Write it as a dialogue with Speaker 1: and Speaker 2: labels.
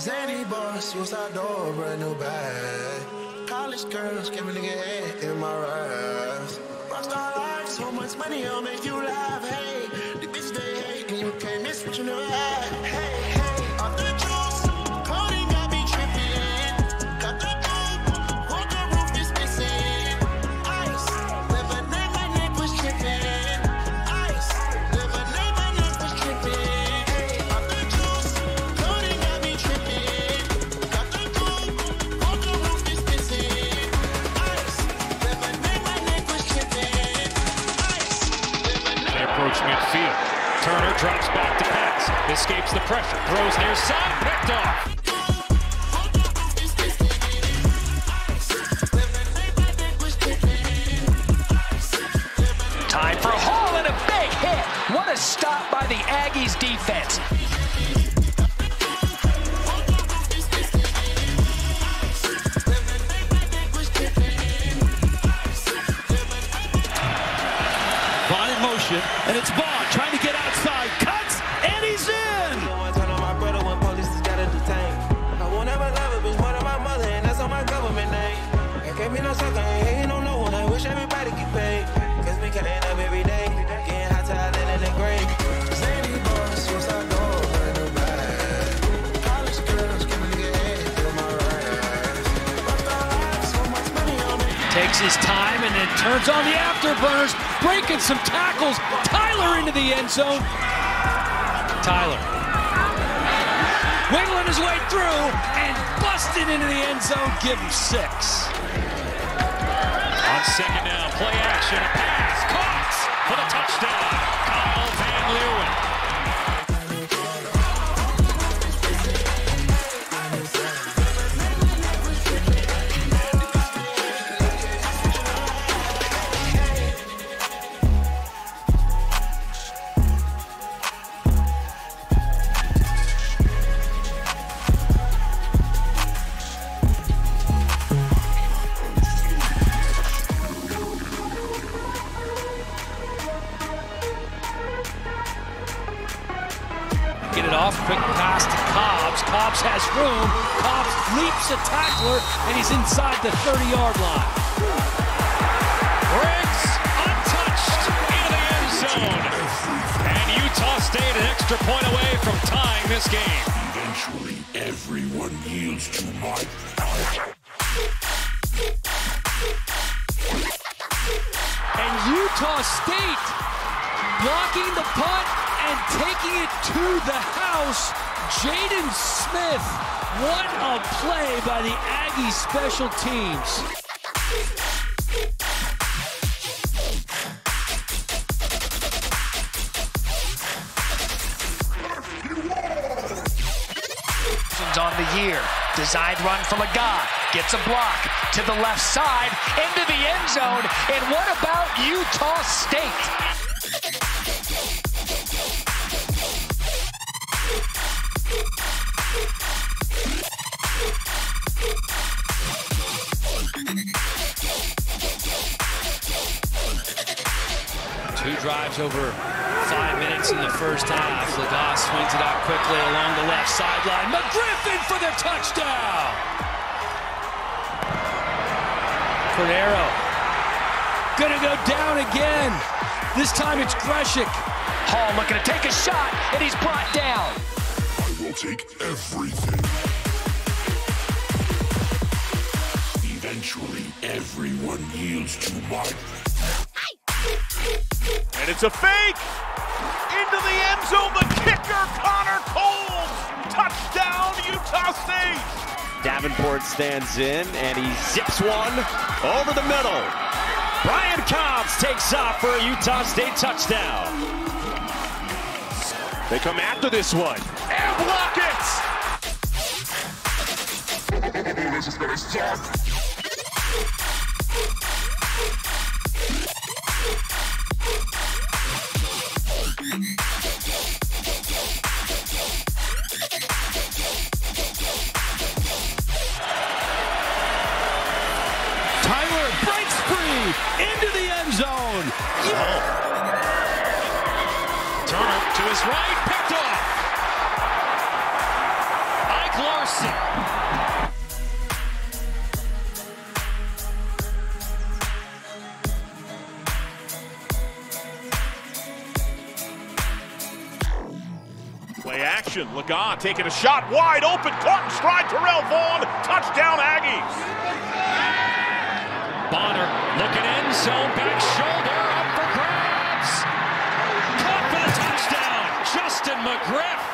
Speaker 1: Zany boss, suicide door, brand new bag. College girls, give a nigga head in my raps. Rockstar life, so much money, I'll make you laugh. Hey, the bitch they hate, and you can't miss what you never had.
Speaker 2: Approach midfield. Turner drops back to pass. Escapes the pressure. Throws near side. Picked off.
Speaker 3: Time for Hall and a big hit. What a stop by the Aggies defense.
Speaker 4: And it's Vaughn
Speaker 3: turns on the afterburners, breaking some tackles. Tyler into the end zone. Tyler. Wiggling his way through and busted into the end zone. Give him six.
Speaker 2: On second down, play action, a pass,
Speaker 3: Get it off, quick pass to Cobbs. Cobbs has room. Cobbs leaps a tackler, and he's inside the 30-yard line.
Speaker 2: Briggs untouched into the end zone. And Utah State an extra point away from tying this game.
Speaker 5: Eventually, everyone yields to my power.
Speaker 3: And Utah State blocking the punt and taking it to the house. Jaden Smith. What a play by the Aggie special teams. on the year. Designed run from a guy. Gets a block to the left side into the end zone. And what about Utah State? Two drives over five minutes in the first half. Legas swings it out quickly along the left sideline. McGriffin for the touchdown. Cordero gonna go down again. This time it's Greshik. Hall looking to take a shot, and he's brought down.
Speaker 5: I will take everything. Eventually, everyone yields to my
Speaker 6: And it's a fake! Into the end zone, the kicker, Connor Coles! Touchdown, Utah State!
Speaker 7: Davenport stands in and he zips one over the middle. Brian Cobbs takes off for a Utah State touchdown. They come after this one.
Speaker 6: And block it!
Speaker 4: Into the zone. Oh.
Speaker 2: Turner to his right, picked off. Ike Larsen
Speaker 6: Play action. Lagon taking a shot wide open. Caught in stride. Terrell Vaughn. Touchdown Aggies.
Speaker 2: Bonner in zone. Back shoulder up for grabs. Caught for the touchdown. Justin McGriff.